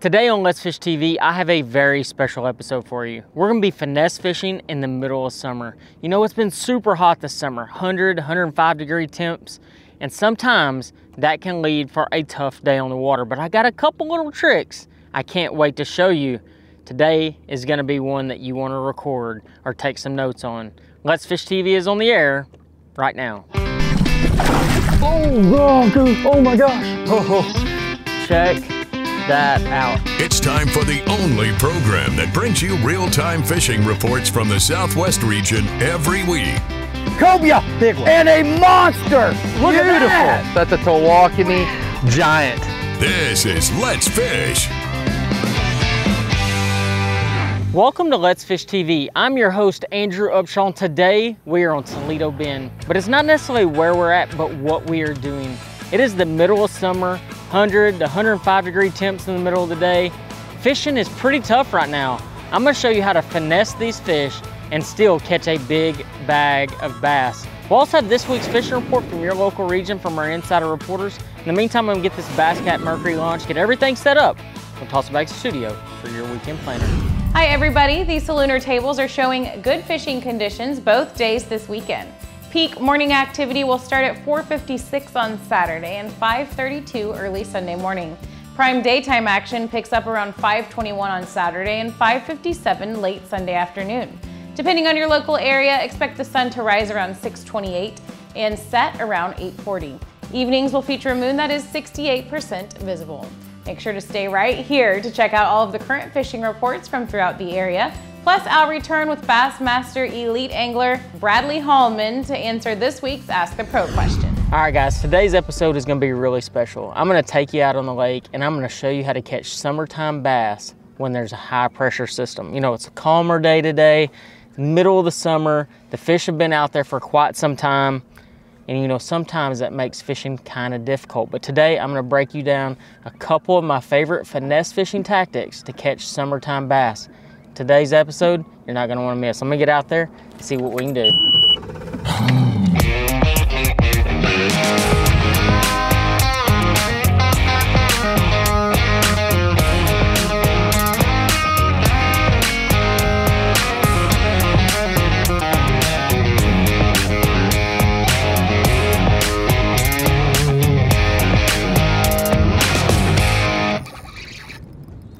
Today on Let's Fish TV, I have a very special episode for you. We're gonna be finesse fishing in the middle of summer. You know, it's been super hot this summer, 100, 105 degree temps, and sometimes that can lead for a tough day on the water, but I got a couple little tricks I can't wait to show you. Today is gonna be one that you wanna record or take some notes on. Let's Fish TV is on the air right now. Oh, God, oh my gosh. Oh, check that out. It's time for the only program that brings you real-time fishing reports from the Southwest region every week. Cobia Big one. and a monster. Look at Beautiful. that. That's a Tawakoni giant. This is Let's Fish. Welcome to Let's Fish TV. I'm your host, Andrew Upshaw. Today, we are on Toledo Bend, but it's not necessarily where we're at, but what we are doing. It is the middle of summer, 100 to 105 degree temps in the middle of the day. Fishing is pretty tough right now. I'm gonna show you how to finesse these fish and still catch a big bag of bass. We'll also have this week's fishing report from your local region from our insider reporters. In the meantime, I'm gonna get this Bass Cat Mercury launch, get everything set up. We'll toss it back to studio for your weekend planner. Hi everybody, these Solunar tables are showing good fishing conditions both days this weekend. Peak morning activity will start at 4.56 on Saturday and 5.32 early Sunday morning. Prime daytime action picks up around 5.21 on Saturday and 5.57 late Sunday afternoon. Depending on your local area, expect the sun to rise around 6.28 and set around 8.40. Evenings will feature a moon that is 68% visible. Make sure to stay right here to check out all of the current fishing reports from throughout the area. Plus, I'll return with Bassmaster Elite Angler Bradley Hallman to answer this week's Ask the Pro question. All right, guys, today's episode is gonna be really special. I'm gonna take you out on the lake and I'm gonna show you how to catch summertime bass when there's a high pressure system. You know, it's a calmer day today, middle of the summer, the fish have been out there for quite some time. And you know, sometimes that makes fishing kind of difficult. But today I'm gonna break you down a couple of my favorite finesse fishing tactics to catch summertime bass. Today's episode, you're not gonna wanna miss. I'm gonna get out there and see what we can do.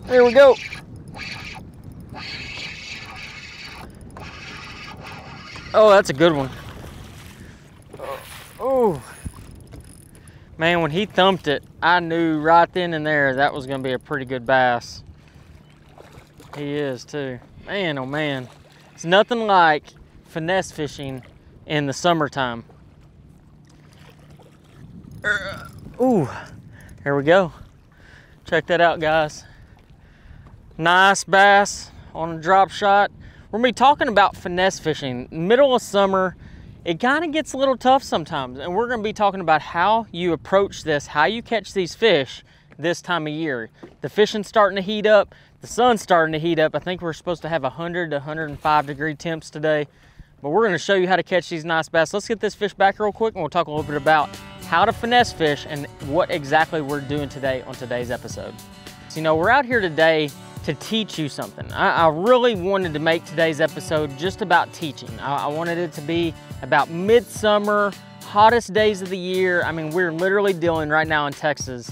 There we go. Oh, that's a good one. Oh, man, when he thumped it, I knew right then and there that was going to be a pretty good bass. He is too. Man, oh man. It's nothing like finesse fishing in the summertime. Er, Ooh, here we go. Check that out, guys. Nice bass on a drop shot. We're gonna be talking about finesse fishing. Middle of summer, it kind of gets a little tough sometimes, and we're gonna be talking about how you approach this, how you catch these fish this time of year. The fishing's starting to heat up, the sun's starting to heat up. I think we're supposed to have 100 to 105 degree temps today, but we're gonna show you how to catch these nice bass. Let's get this fish back real quick, and we'll talk a little bit about how to finesse fish and what exactly we're doing today on today's episode. So, you know, we're out here today to teach you something. I, I really wanted to make today's episode just about teaching. I, I wanted it to be about midsummer, hottest days of the year. I mean, we're literally dealing right now in Texas,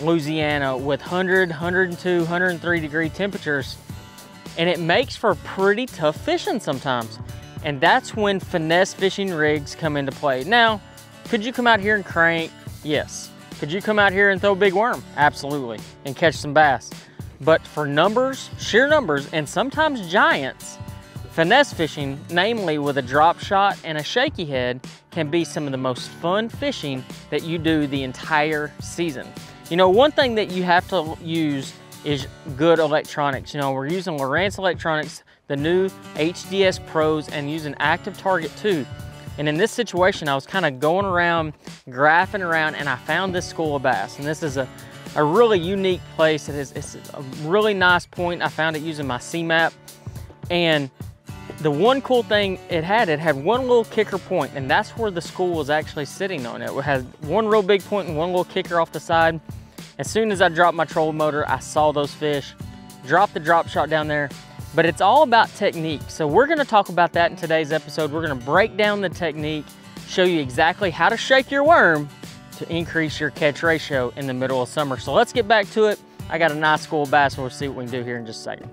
Louisiana with 100, 102, 103 degree temperatures. And it makes for pretty tough fishing sometimes. And that's when finesse fishing rigs come into play. Now, could you come out here and crank? Yes. Could you come out here and throw a big worm? Absolutely. And catch some bass. But for numbers, sheer numbers, and sometimes giants, finesse fishing, namely with a drop shot and a shaky head, can be some of the most fun fishing that you do the entire season. You know, one thing that you have to use is good electronics. You know, we're using Lowrance Electronics, the new HDS Pros, and using Active Target 2. And in this situation, I was kind of going around, graphing around, and I found this school of bass. And this is a, a really unique place. It is it's a really nice point. I found it using my C-Map. And the one cool thing it had, it had one little kicker point, and that's where the school was actually sitting on. It had one real big point and one little kicker off the side. As soon as I dropped my troll motor, I saw those fish, dropped the drop shot down there, but it's all about technique. So we're gonna talk about that in today's episode. We're gonna break down the technique, show you exactly how to shake your worm to increase your catch ratio in the middle of summer. So let's get back to it. I got a nice school bass, and we'll see what we can do here in just a second.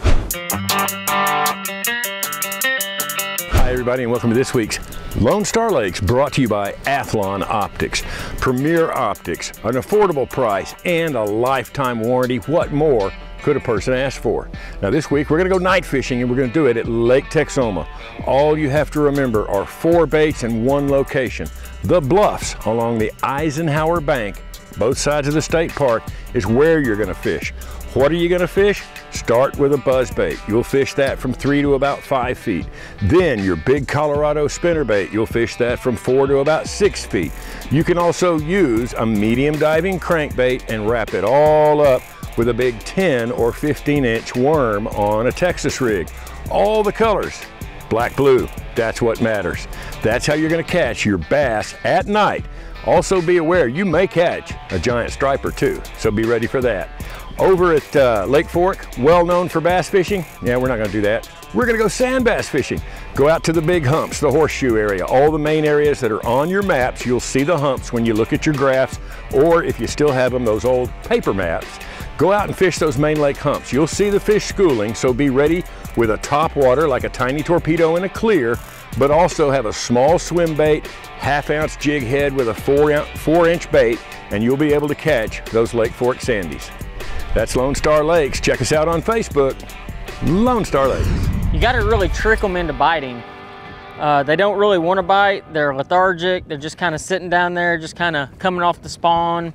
Hi, everybody, and welcome to this week's Lone Star Lakes, brought to you by Athlon Optics. Premier Optics, an affordable price, and a lifetime warranty. What more could a person ask for? Now, this week we're going to go night fishing, and we're going to do it at Lake Texoma. All you have to remember are four baits in one location. The bluffs along the Eisenhower Bank, both sides of the state park, is where you're going to fish. What are you going to fish? Start with a buzz bait. You'll fish that from three to about five feet. Then your big Colorado spinner bait, you'll fish that from four to about six feet. You can also use a medium diving crankbait and wrap it all up with a big 10 or 15 inch worm on a Texas rig. All the colors, black, blue, that's what matters. That's how you're gonna catch your bass at night. Also be aware you may catch a giant striper too, so be ready for that. Over at uh, Lake Fork, well known for bass fishing. Yeah, we're not gonna do that. We're gonna go sand bass fishing. Go out to the big humps, the horseshoe area, all the main areas that are on your maps. You'll see the humps when you look at your graphs, or if you still have them, those old paper maps. Go out and fish those main lake humps. You'll see the fish schooling, so be ready with a top water like a tiny torpedo in a clear, but also have a small swim bait, half ounce jig head with a four, four inch bait, and you'll be able to catch those Lake Fork Sandies. That's Lone Star Lakes. Check us out on Facebook, Lone Star Lakes. You got to really trick them into biting. Uh, they don't really want to bite. They're lethargic. They're just kind of sitting down there, just kind of coming off the spawn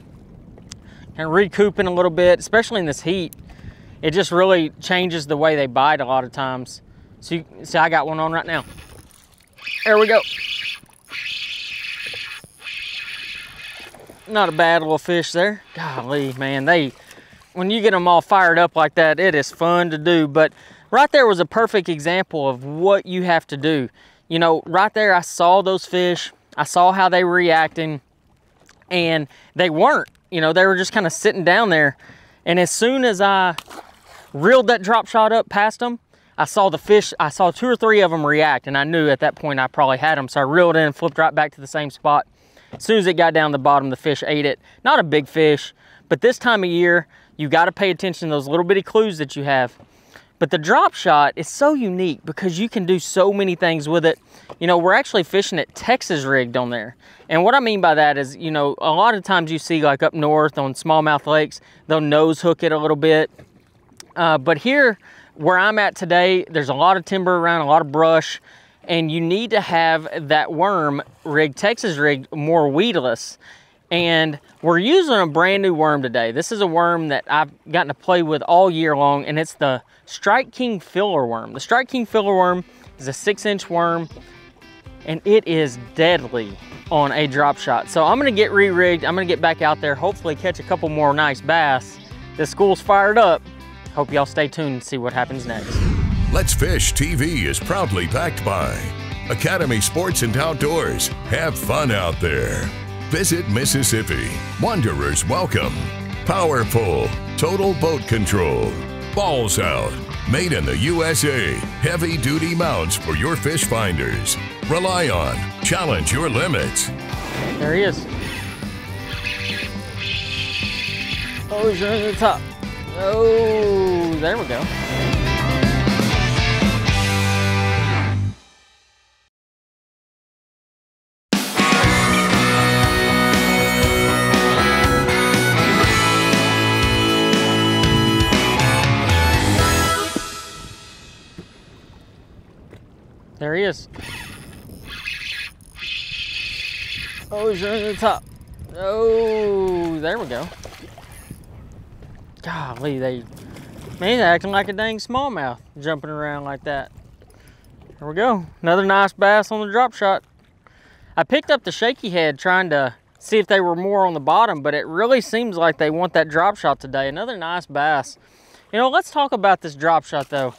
and recouping a little bit, especially in this heat. It just really changes the way they bite a lot of times. So you see, I got one on right now. There we go. Not a bad little fish there. Golly, man, they, when you get them all fired up like that, it is fun to do. But right there was a perfect example of what you have to do. You know, right there, I saw those fish. I saw how they were reacting and they weren't, you know, they were just kind of sitting down there. And as soon as I reeled that drop shot up past them, I saw the fish, I saw two or three of them react and I knew at that point I probably had them. So I reeled in, flipped right back to the same spot. As soon as it got down the bottom, the fish ate it. Not a big fish, but this time of year, you got to pay attention to those little bitty clues that you have. But the drop shot is so unique because you can do so many things with it. You know, we're actually fishing it Texas rigged on there. And what I mean by that is, you know, a lot of times you see like up north on smallmouth lakes, they'll nose hook it a little bit. Uh, but here, where I'm at today, there's a lot of timber around, a lot of brush, and you need to have that worm rig, Texas rig, more weedless. And we're using a brand new worm today. This is a worm that I've gotten to play with all year long, and it's the Strike King filler worm. The Strike King filler worm is a six inch worm, and it is deadly on a drop shot. So I'm gonna get re-rigged. I'm gonna get back out there, hopefully catch a couple more nice bass. The school's fired up. Hope y'all stay tuned and see what happens next. Let's Fish TV is proudly backed by Academy Sports and Outdoors. Have fun out there. Visit Mississippi. Wanderers welcome. Powerful. Total boat control. Balls out. Made in the USA. Heavy duty mounts for your fish finders. Rely on. Challenge your limits. There he is. Oh, he's running to the top. Oh, there we go. Is. Oh, he's running to the top. Oh, there we go. Golly, they, man, acting like a dang smallmouth, jumping around like that. There we go. Another nice bass on the drop shot. I picked up the shaky head trying to see if they were more on the bottom, but it really seems like they want that drop shot today. Another nice bass. You know, let's talk about this drop shot though.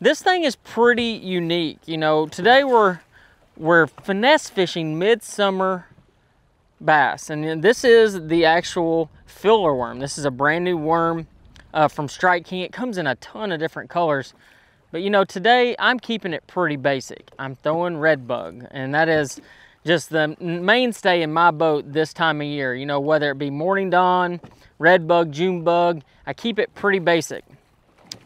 This thing is pretty unique. You know, today we're we're finesse fishing midsummer bass. And this is the actual filler worm. This is a brand new worm uh, from Strike King. It comes in a ton of different colors. But you know, today I'm keeping it pretty basic. I'm throwing red bug, and that is just the mainstay in my boat this time of year. You know, whether it be morning dawn, red bug, June bug, I keep it pretty basic.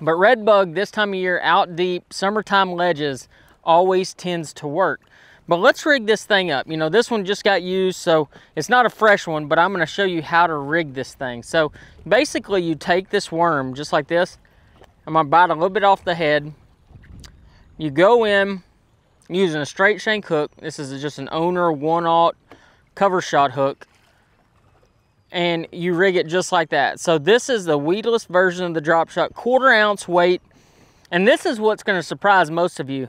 But red bug this time of year, out deep, summertime ledges, always tends to work. But let's rig this thing up. You know, this one just got used, so it's not a fresh one, but I'm gonna show you how to rig this thing. So basically you take this worm just like this. I'm gonna bite a little bit off the head. You go in using a straight shank hook. This is just an owner one-aught cover shot hook. And you rig it just like that. So this is the weedless version of the drop shot, quarter ounce weight. And this is what's gonna surprise most of you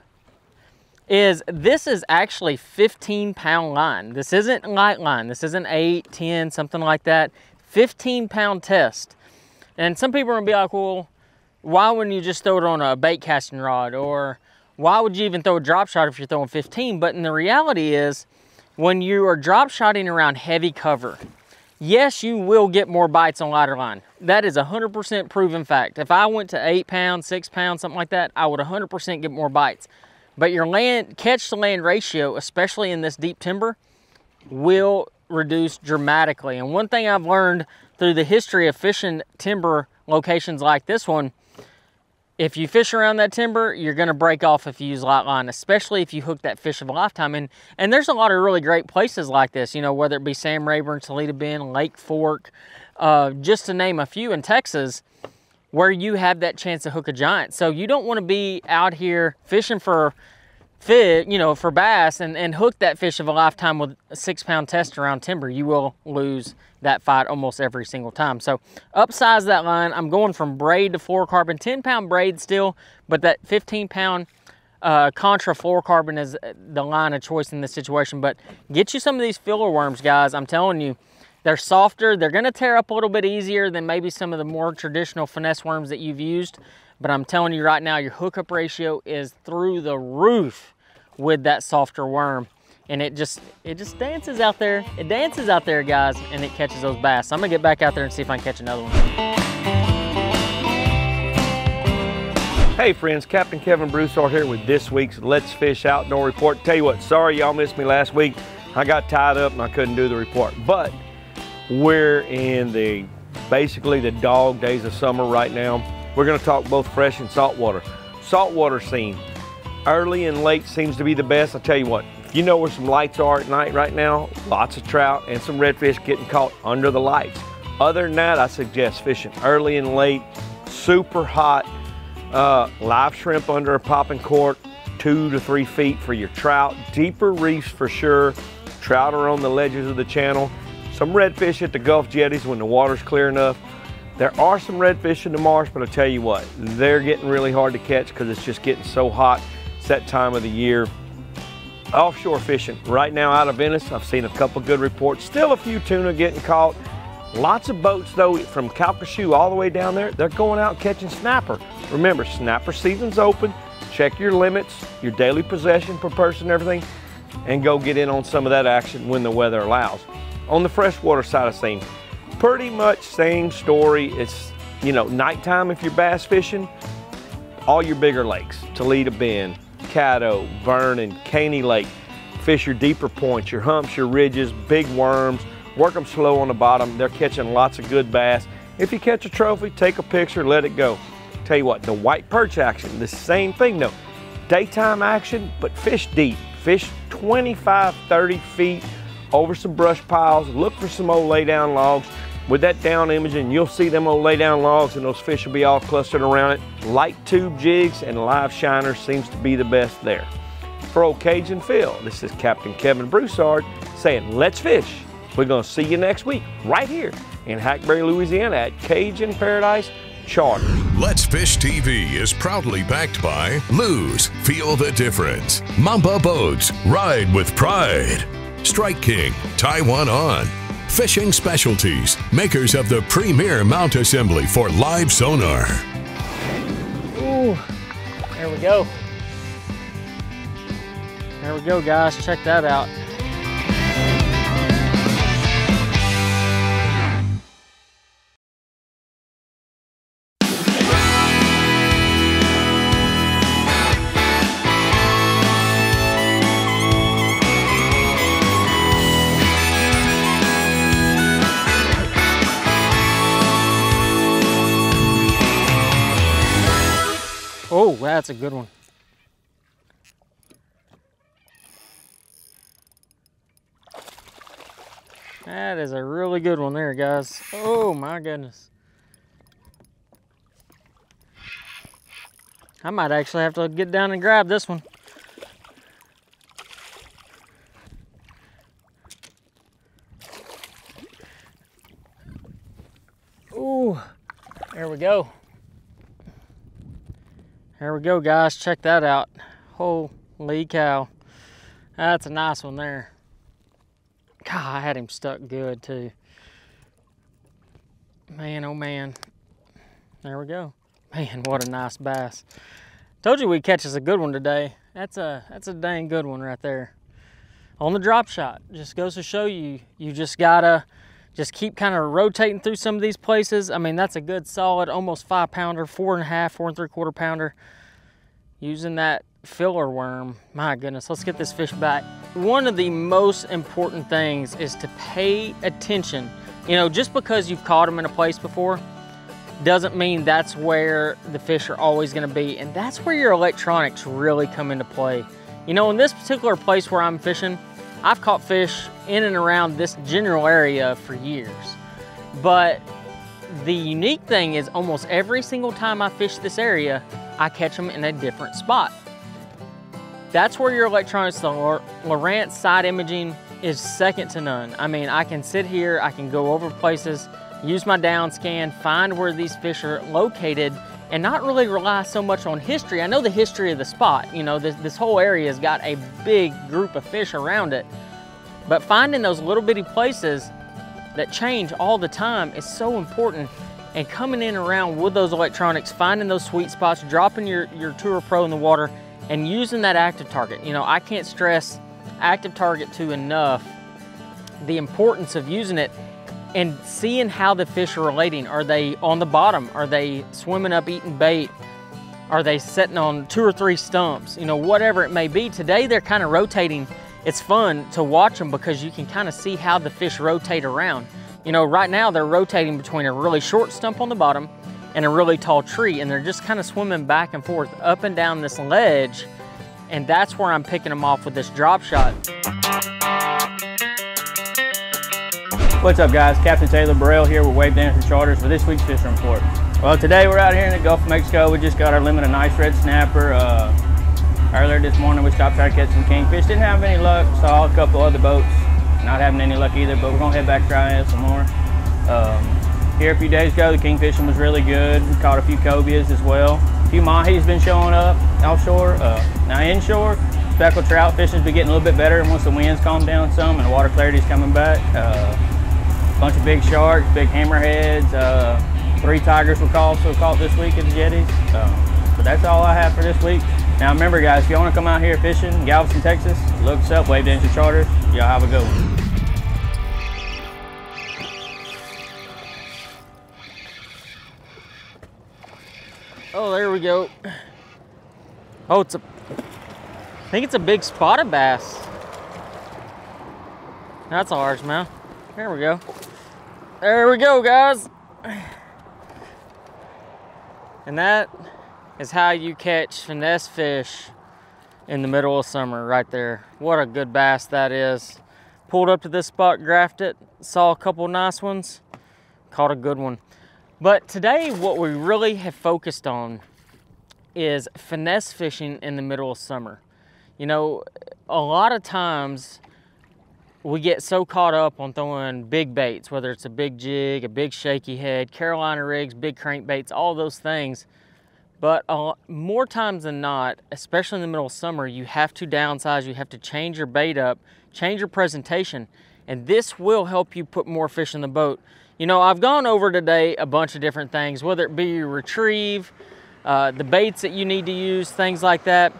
is this is actually 15 pound line. This isn't light line. This isn't 8, 10, something like that. 15 pound test. And some people are gonna be like, well, why wouldn't you just throw it on a bait casting rod? Or why would you even throw a drop shot if you're throwing 15? But in the reality is, when you are drop shotting around heavy cover, yes, you will get more bites on lighter line. That is 100% proven fact. If I went to eight pounds, six pounds, something like that, I would 100% get more bites. But your land catch to land ratio, especially in this deep timber, will reduce dramatically. And one thing I've learned through the history of fishing timber locations like this one, if you fish around that timber, you're gonna break off if you use light line, especially if you hook that fish of a lifetime. And, and there's a lot of really great places like this, you know, whether it be Sam Rayburn, Toledo Bend, Lake Fork, uh, just to name a few in Texas, where you have that chance to hook a giant. So you don't want to be out here fishing for fish, you know, for bass and, and hook that fish of a lifetime with a six pound test around timber. You will lose that fight almost every single time. So upsize that line. I'm going from braid to fluorocarbon, 10 pound braid still, but that 15 pound uh, contra fluorocarbon is the line of choice in this situation. But get you some of these filler worms, guys. I'm telling you, they're softer. They're going to tear up a little bit easier than maybe some of the more traditional finesse worms that you've used. But I'm telling you right now, your hookup ratio is through the roof with that softer worm. And it just it just dances out there. It dances out there, guys, and it catches those bass. So I'm to get back out there and see if I can catch another one. Hey friends, Captain Kevin Broussard here with this week's Let's Fish Outdoor Report. Tell you what, sorry y'all missed me last week. I got tied up and I couldn't do the report. But we're in the basically the dog days of summer right now. We're gonna talk both fresh and saltwater. Saltwater scene, early and late seems to be the best. I'll tell you what, if you know where some lights are at night right now, lots of trout and some redfish getting caught under the lights. Other than that, I suggest fishing early and late, super hot, uh, live shrimp under a popping cork, two to three feet for your trout, deeper reefs for sure. Trout are on the ledges of the channel. Some redfish at the Gulf jetties when the water's clear enough. There are some redfish in the marsh, but I'll tell you what, they're getting really hard to catch because it's just getting so hot. It's that time of the year. Offshore fishing, right now out of Venice, I've seen a couple good reports. Still a few tuna getting caught. Lots of boats though, from Calcasieu all the way down there, they're going out catching snapper. Remember, snapper season's open. Check your limits, your daily possession per person, everything, and go get in on some of that action when the weather allows on the freshwater side of things, pretty much same story. It's, you know, nighttime if you're bass fishing, all your bigger lakes, Toledo Bend, Caddo, Vernon, Caney Lake, fish your deeper points, your humps, your ridges, big worms, work them slow on the bottom. They're catching lots of good bass. If you catch a trophy, take a picture, let it go. Tell you what, the white perch action, the same thing though. Daytime action, but fish deep. Fish 25, 30 feet over some brush piles, look for some old lay down logs. With that down imaging, you'll see them old lay down logs and those fish will be all clustered around it. Light tube jigs and live shiners seems to be the best there. For old Cajun Phil, this is Captain Kevin Broussard saying, let's fish. We're gonna see you next week right here in Hackberry, Louisiana at Cajun Paradise Charters. Let's Fish TV is proudly backed by Lew's, Feel the Difference, Mamba Boats, Ride with Pride. Strike King, Taiwan On. Fishing Specialties, makers of the premier mount assembly for live sonar. Ooh, there we go. There we go, guys. Check that out. Oh, that's a good one. That is a really good one there, guys. Oh my goodness. I might actually have to get down and grab this one. Ooh, there we go. There we go, guys. Check that out. Holy cow. That's a nice one there. God, I had him stuck good too. Man, oh man. There we go. Man, what a nice bass. Told you we'd catch us a good one today. That's a that's a dang good one right there. On the drop shot. Just goes to show you, you just gotta just keep kind of rotating through some of these places. I mean, that's a good solid, almost five pounder, four and a half, four and three quarter pounder. Using that filler worm. My goodness, let's get this fish back. One of the most important things is to pay attention. You know, just because you've caught them in a place before, doesn't mean that's where the fish are always gonna be. And that's where your electronics really come into play. You know, in this particular place where I'm fishing, I've caught fish in and around this general area for years. But the unique thing is almost every single time I fish this area, I catch them in a different spot. That's where your electronics, the Lowrance side imaging is second to none. I mean, I can sit here, I can go over places, use my down scan, find where these fish are located, and not really rely so much on history. I know the history of the spot. You know, this, this whole area has got a big group of fish around it. But finding those little bitty places that change all the time is so important. And coming in around with those electronics, finding those sweet spots, dropping your, your Tour Pro in the water, and using that active target. You know, I can't stress active target to enough the importance of using it and seeing how the fish are relating. Are they on the bottom? Are they swimming up eating bait? Are they sitting on two or three stumps? You know, whatever it may be. Today they're kind of rotating. It's fun to watch them because you can kind of see how the fish rotate around. You know, right now they're rotating between a really short stump on the bottom and a really tall tree and they're just kind of swimming back and forth up and down this ledge and that's where I'm picking them off with this drop shot. What's up guys, Captain Taylor Burrell here with Wave Dancer Charters for this week's fishing report. Well today we're out here in the Gulf of Mexico. We just got our limit of nice red snapper. Uh, earlier this morning we stopped trying to catch some kingfish. Didn't have any luck, saw a couple other boats. Not having any luck either, but we're gonna head back try some more. Um, here a few days ago, the kingfishing was really good. We caught a few cobias as well. A few mahis been showing up offshore. Uh, now inshore, speckled trout fishing's been getting a little bit better once the winds calm down some and the water clarity's coming back. Uh, a bunch of big sharks, big hammerheads. Uh, three tigers were caught, so caught this week at the jetties. Uh, but that's all I have for this week. Now remember guys, if you want to come out here fishing, Galveston, Texas, look us up, Wave Dancer Charters. Y'all have a good one. Oh, there we go. Oh, it's a, I think it's a big spotted bass. That's a largemouth. There we go. There we go, guys. And that is how you catch finesse fish in the middle of summer right there. What a good bass that is. Pulled up to this spot, graphed it, saw a couple nice ones, caught a good one. But today, what we really have focused on is finesse fishing in the middle of summer. You know, a lot of times we get so caught up on throwing big baits, whether it's a big jig, a big shaky head, Carolina rigs, big crankbaits, all those things. But uh, more times than not, especially in the middle of summer, you have to downsize, you have to change your bait up, change your presentation, and this will help you put more fish in the boat. You know, I've gone over today a bunch of different things, whether it be your retrieve, uh, the baits that you need to use, things like that.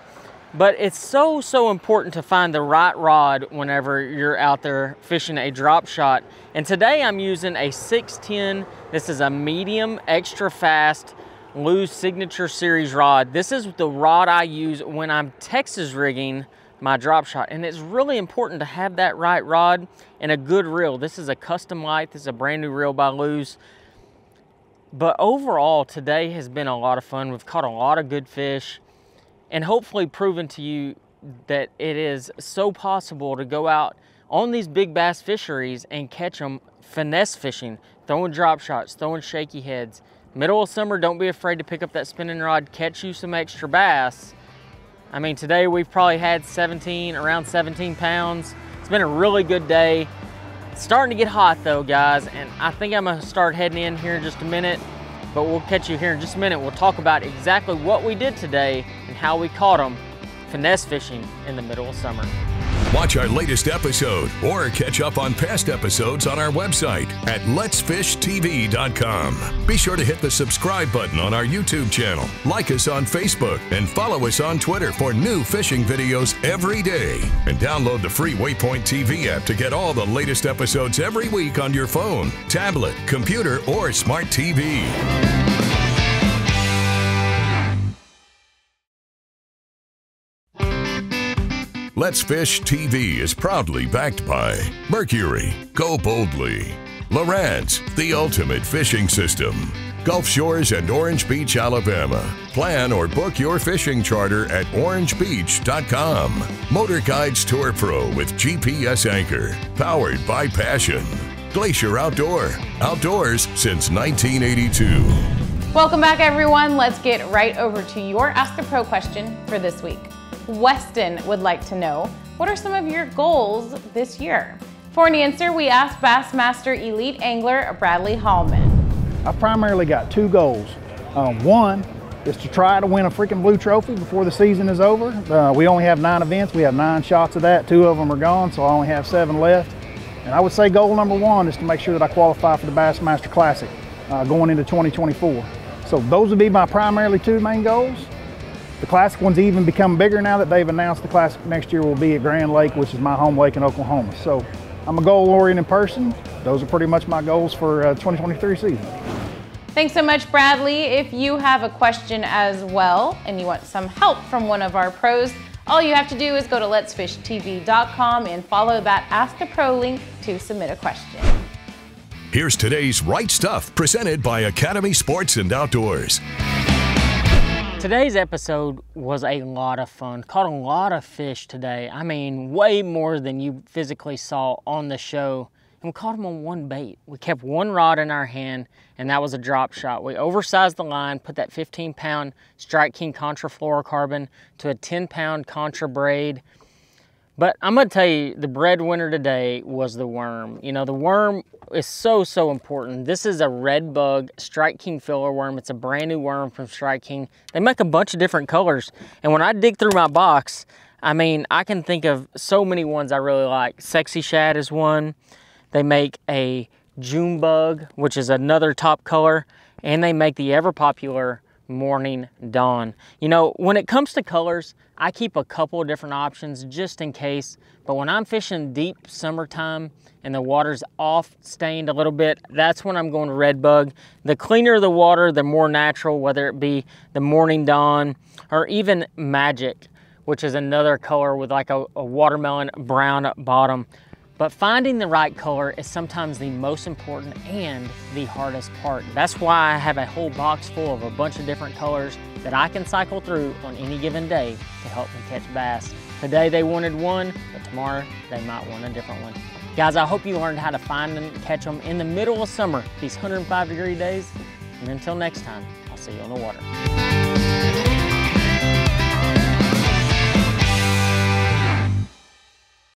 But it's so, so important to find the right rod whenever you're out there fishing a drop shot. And today I'm using a 610. This is a medium, extra fast, Lew's Signature Series rod. This is the rod I use when I'm Texas rigging my drop shot. And it's really important to have that right rod and a good reel. This is a custom light. This is a brand new reel by Lew's. But overall, today has been a lot of fun. We've caught a lot of good fish and hopefully proven to you that it is so possible to go out on these big bass fisheries and catch them finesse fishing, throwing drop shots, throwing shaky heads. Middle of summer, don't be afraid to pick up that spinning rod, catch you some extra bass. I mean, today we've probably had 17, around 17 pounds. It's been a really good day. It's starting to get hot though, guys, and I think I'm gonna start heading in here in just a minute, but we'll catch you here in just a minute. We'll talk about exactly what we did today and how we caught them finesse fishing in the middle of summer. Watch our latest episode or catch up on past episodes on our website at letsfishtv.com. Be sure to hit the subscribe button on our YouTube channel, like us on Facebook, and follow us on Twitter for new fishing videos every day. And download the free Waypoint TV app to get all the latest episodes every week on your phone, tablet, computer, or smart TV. Let's Fish TV is proudly backed by Mercury, Go Boldly, Lowrance, the ultimate fishing system, Gulf Shores and Orange Beach, Alabama. Plan or book your fishing charter at orangebeach.com. Motor Guides Tour Pro with GPS anchor, powered by Passion. Glacier Outdoor, outdoors since 1982. Welcome back, everyone. Let's get right over to your Ask the Pro question for this week. Weston would like to know, what are some of your goals this year? For an answer, we asked Bassmaster Elite Angler Bradley Hallman. I primarily got two goals. Um, one is to try to win a freaking blue trophy before the season is over. Uh, we only have nine events. We have nine shots of that. Two of them are gone, so I only have seven left. And I would say goal number one is to make sure that I qualify for the Bassmaster Classic uh, going into 2024. So those would be my primarily two main goals. The Classic one's even become bigger now that they've announced the Classic next year will be at Grand Lake, which is my home lake in Oklahoma. So I'm a goal-oriented person. Those are pretty much my goals for uh, 2023 season. Thanks so much, Bradley. If you have a question as well and you want some help from one of our pros, all you have to do is go to letsfishtv.com and follow that Ask a Pro link to submit a question. Here's today's Right Stuff presented by Academy Sports and Outdoors. Today's episode was a lot of fun. Caught a lot of fish today. I mean, way more than you physically saw on the show. And we caught them on one bait. We kept one rod in our hand, and that was a drop shot. We oversized the line, put that 15 pound Strike King Contra fluorocarbon to a 10 pound Contra braid. But I'm gonna tell you, the breadwinner today was the worm. You know, the worm is so, so important. This is a red bug Strike King filler worm. It's a brand new worm from Strike King. They make a bunch of different colors. And when I dig through my box, I mean, I can think of so many ones I really like. Sexy Shad is one. They make a June bug, which is another top color. And they make the ever popular Morning Dawn. You know, when it comes to colors, I keep a couple of different options just in case, but when I'm fishing deep summertime and the water's off stained a little bit, that's when I'm going to red bug. The cleaner the water, the more natural, whether it be the Morning Dawn or even Magic, which is another color with like a, a watermelon brown bottom. But finding the right color is sometimes the most important and the hardest part. That's why I have a whole box full of a bunch of different colors that I can cycle through on any given day to help me catch bass. Today they wanted one, but tomorrow they might want a different one. Guys, I hope you learned how to find and catch them in the middle of summer, these 105 degree days. And until next time, I'll see you on the water.